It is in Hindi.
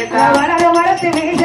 Ahora, ahora te ves.